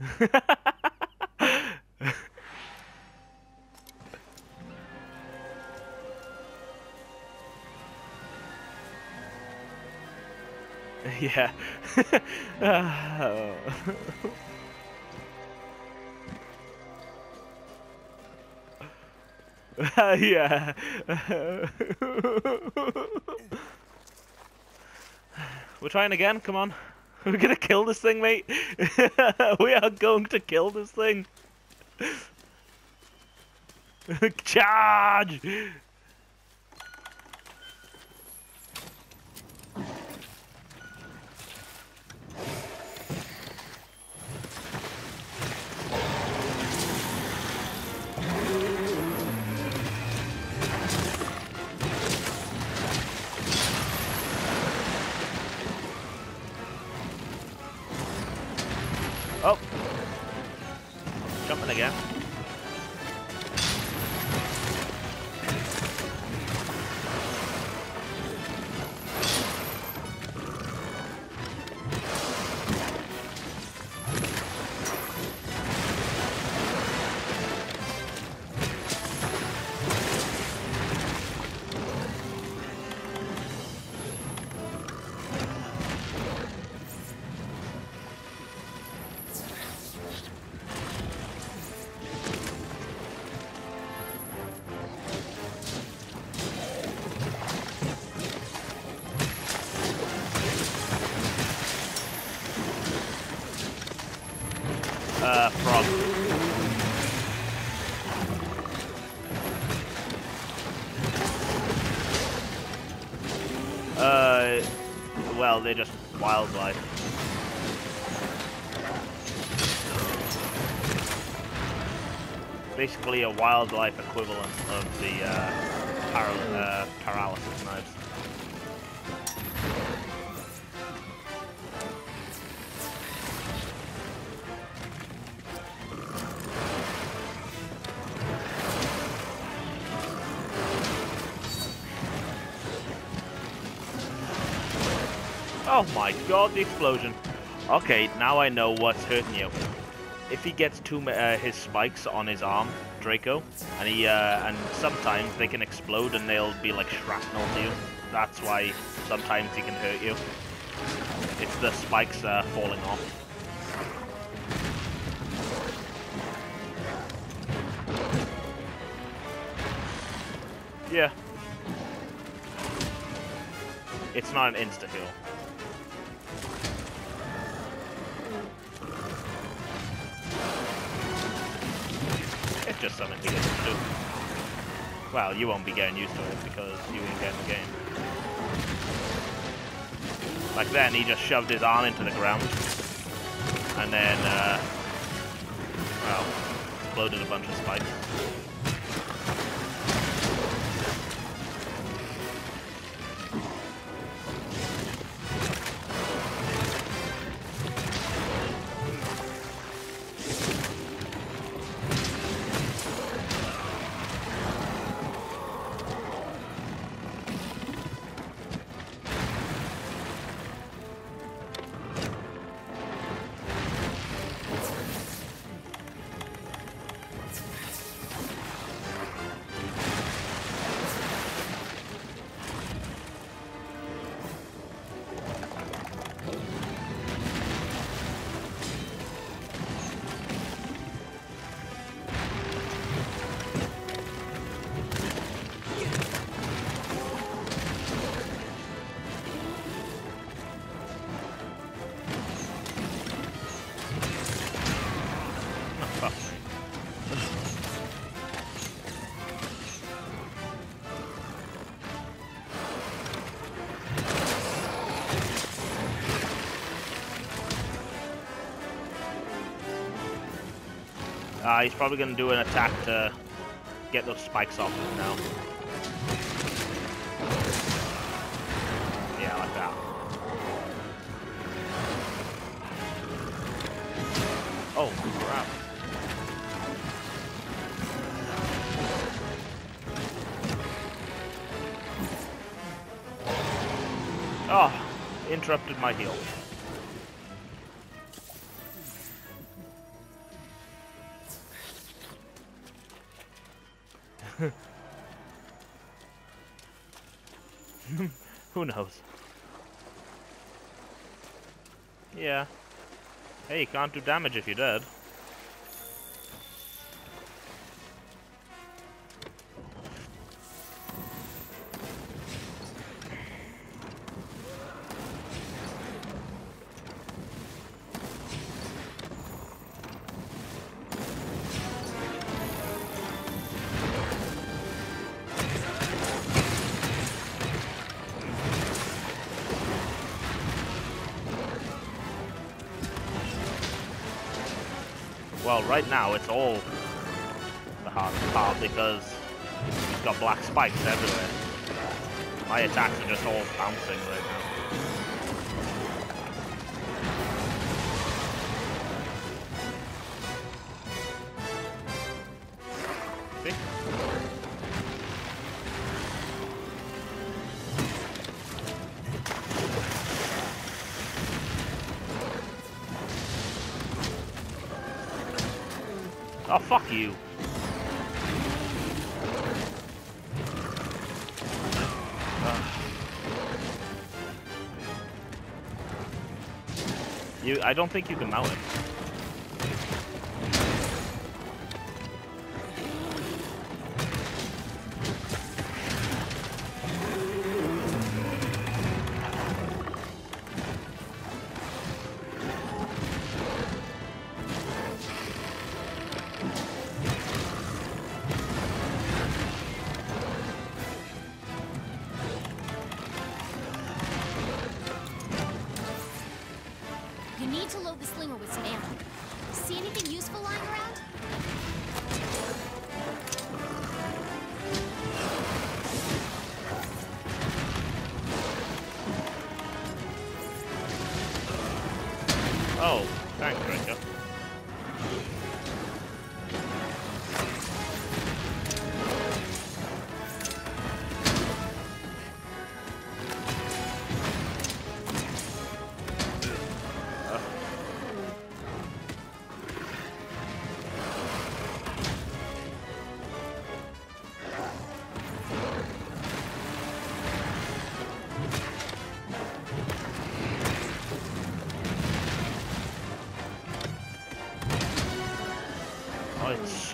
yeah. Yeah. We're trying again, come on. We're gonna kill this thing, mate. we are going to kill this thing. Charge! Jumping again. Uh, frog. Uh, well, they're just wildlife. Basically a wildlife equivalent of the uh, paral uh, paralysis knives. Oh my god, the explosion. Okay, now I know what's hurting you. If he gets two uh, his spikes on his arm, Draco, and he uh, and sometimes they can explode and they'll be like shrapnel to you. That's why sometimes he can hurt you. It's the spikes uh, falling off. Yeah. It's not an insta Well, you won't be getting used to it because you ain't getting the game. Like then, he just shoved his arm into the ground. And then, uh, well, exploded a bunch of spikes. Uh, he's probably going to do an attack to get those spikes off him now. Yeah, like that. Oh, crap. Oh, interrupted my heal. Who knows? Yeah. Hey, you can't do damage if you're dead. Well, right now it's all the hardest part because he's got black spikes everywhere. My attacks are just all bouncing right now. You, I don't think you can mount it. The slinger ammo. See anything useful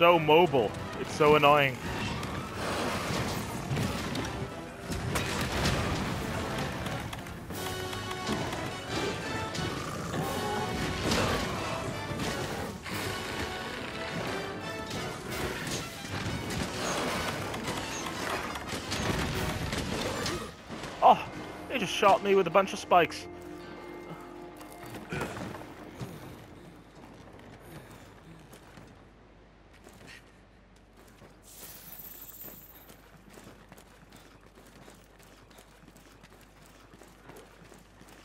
so mobile. It's so annoying. Oh, they just shot me with a bunch of spikes.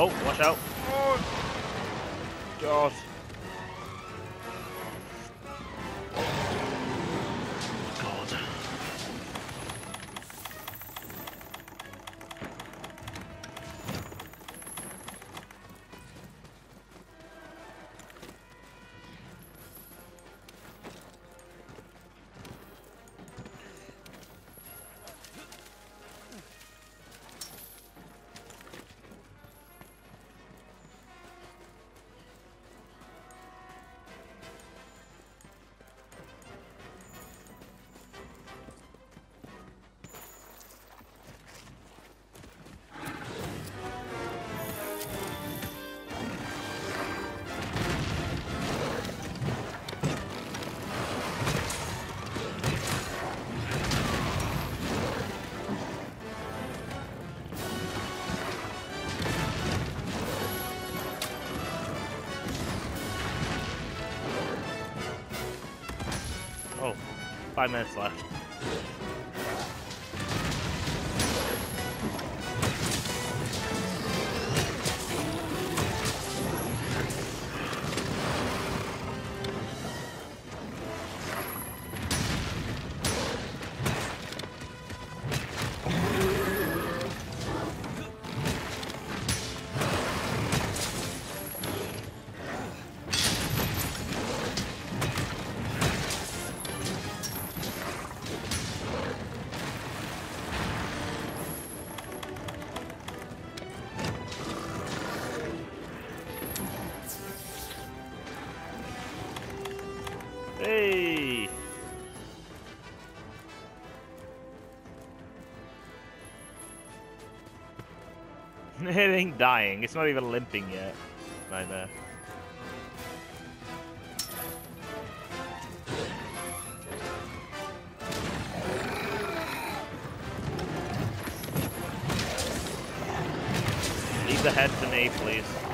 Oh, watch out. God. Five minutes left. Hey! it ain't dying. It's not even limping yet. Nightmare. Leave the head to me, please.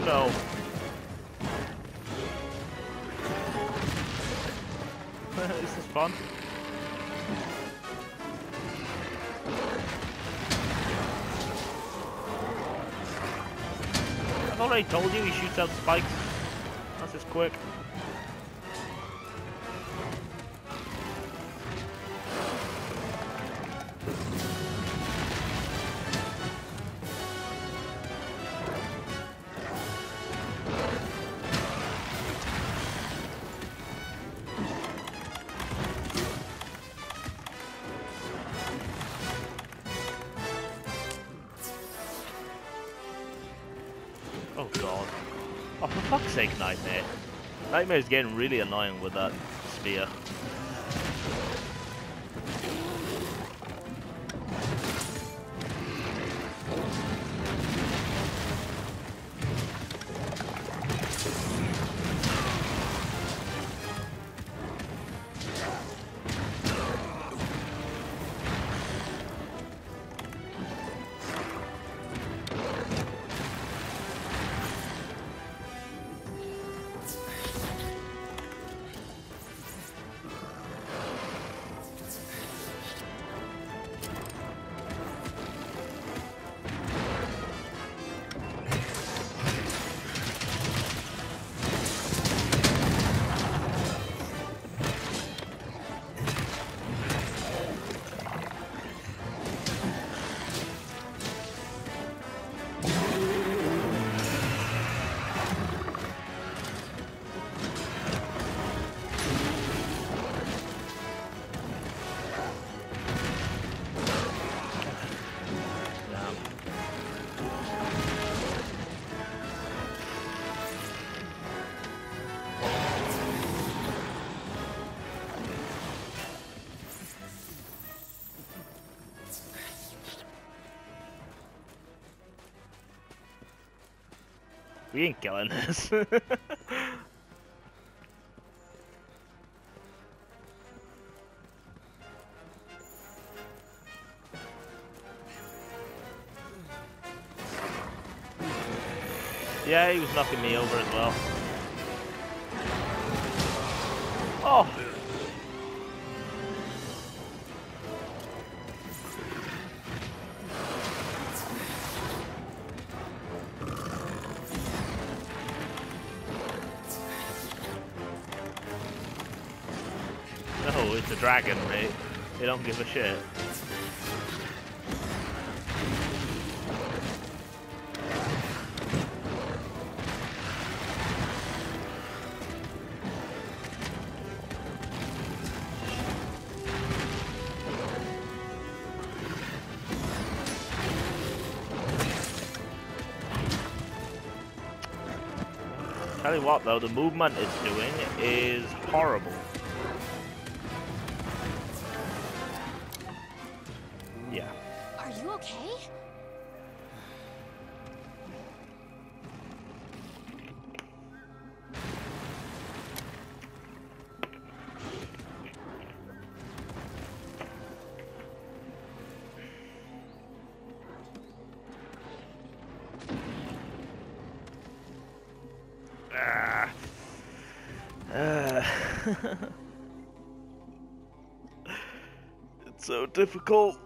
Oh no. this is fun. I've already told you he shoots out spikes. That's just quick. Fuck's sake, Nightmare. Nightmare's getting really annoying with that spear. We ain't killing this. yeah, he was knocking me over as well. Oh! Dragon, mate. They don't give a shit. Tell you what though, the movement it's doing is horrible. it's so difficult.